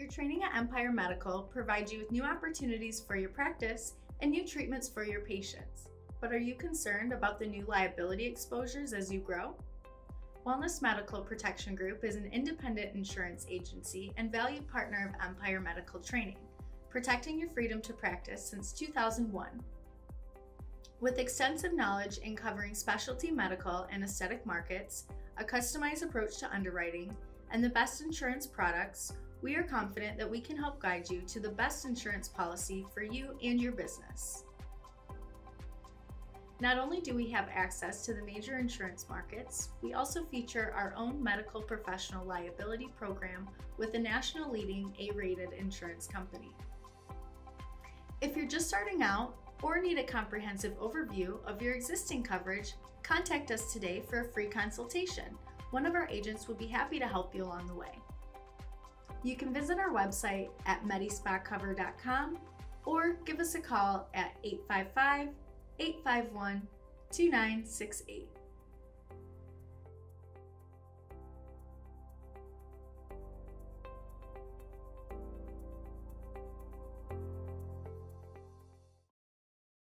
Your training at Empire Medical provides you with new opportunities for your practice and new treatments for your patients. But are you concerned about the new liability exposures as you grow? Wellness Medical Protection Group is an independent insurance agency and valued partner of Empire Medical Training, protecting your freedom to practice since 2001. With extensive knowledge in covering specialty medical and aesthetic markets, a customized approach to underwriting, and the best insurance products, we are confident that we can help guide you to the best insurance policy for you and your business. Not only do we have access to the major insurance markets, we also feature our own medical professional liability program with a national leading A rated insurance company. If you're just starting out or need a comprehensive overview of your existing coverage, contact us today for a free consultation. One of our agents would be happy to help you along the way. You can visit our website at medispaccover.com or give us a call at 855 851 2968.